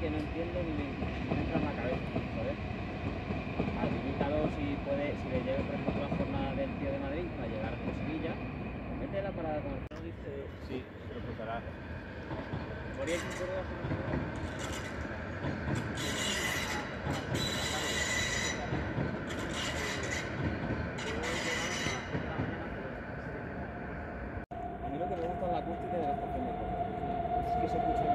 que no entiendo ni me, me entra en la cabeza, joder. Habilitalo si puede, si le llega por ejemplo la jornada del tío de Madrid para llegar hasta Sevilla, mete la parada con el dice Sì, se lo en Córdoba A mí lo que me gusta es la acústica de la estación de Córdoba. Es que se escuchan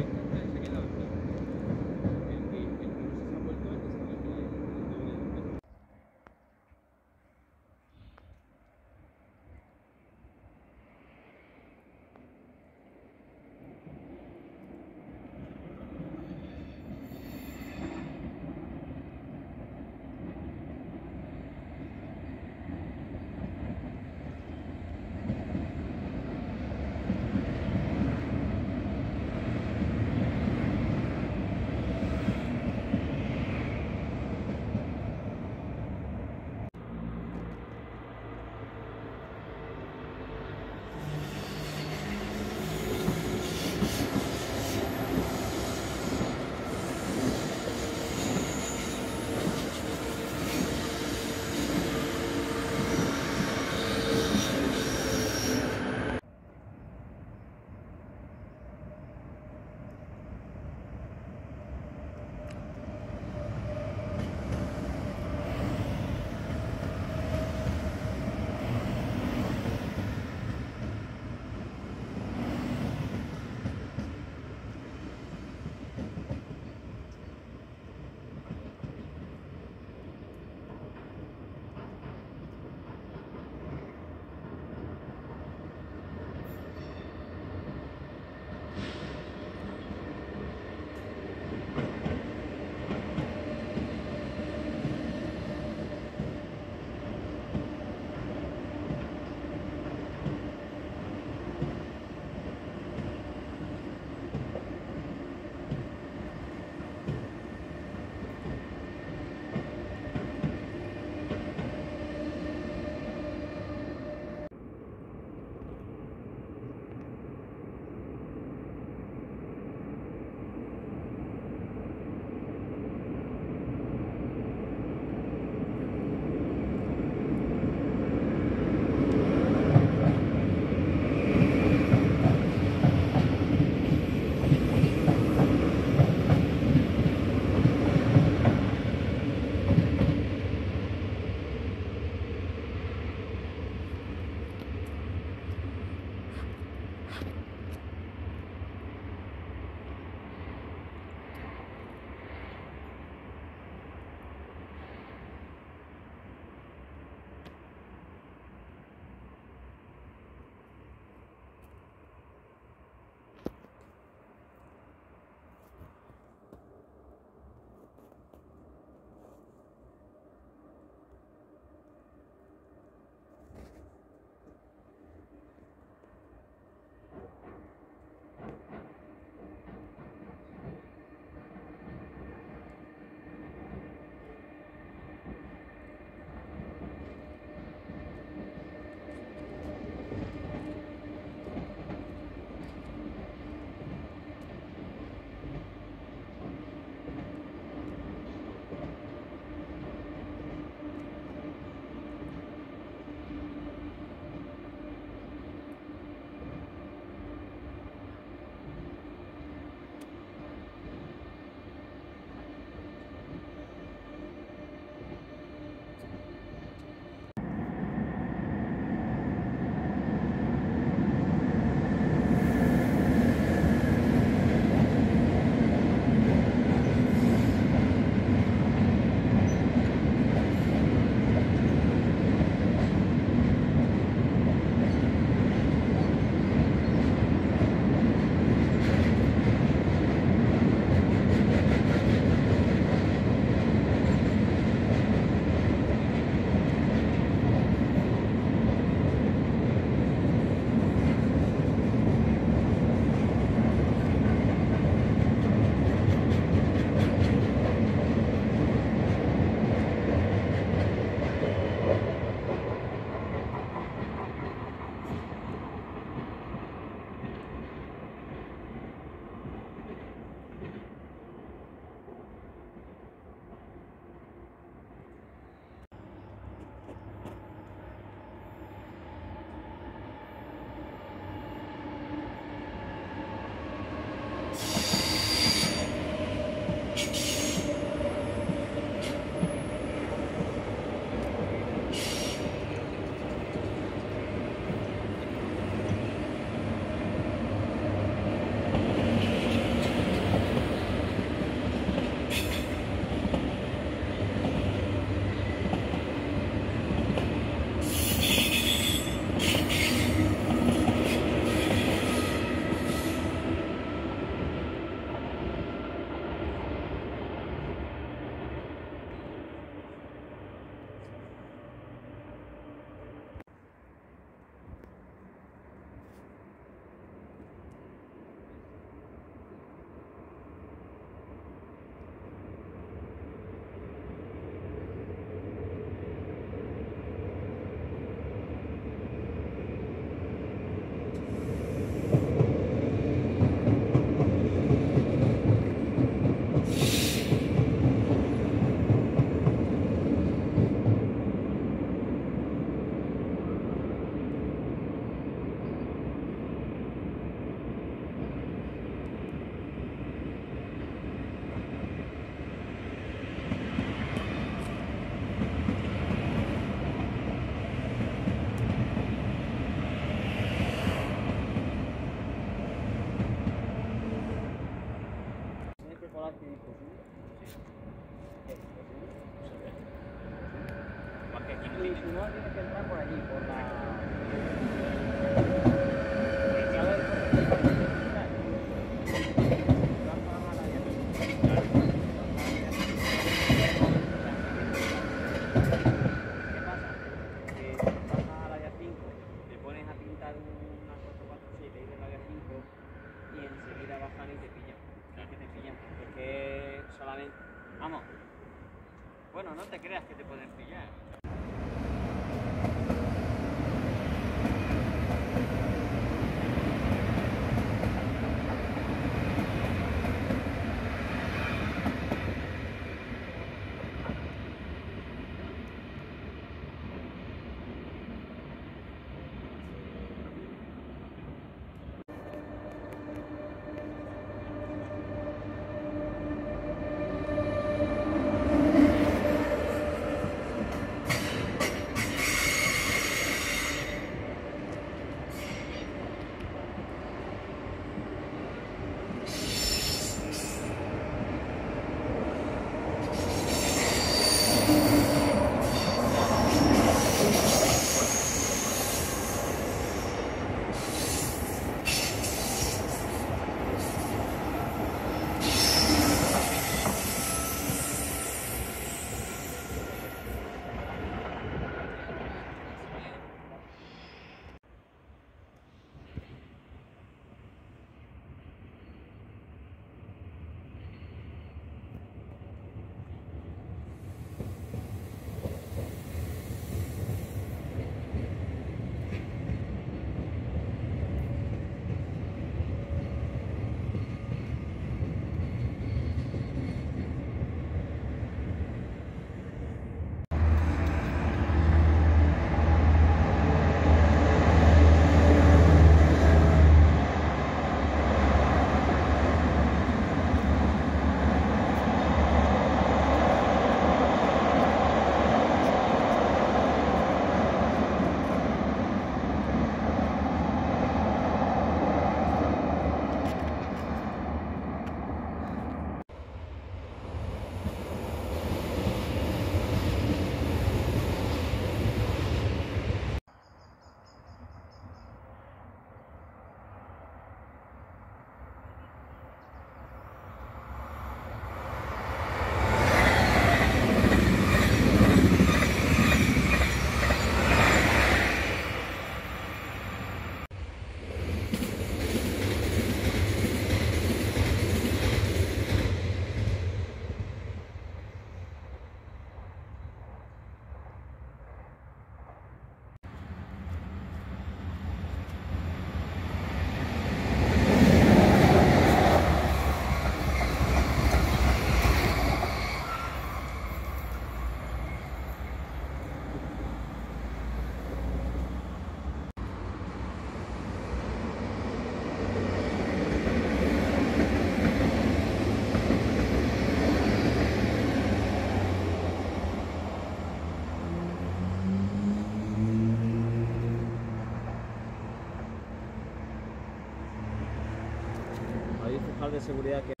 Un fiscal de seguridad que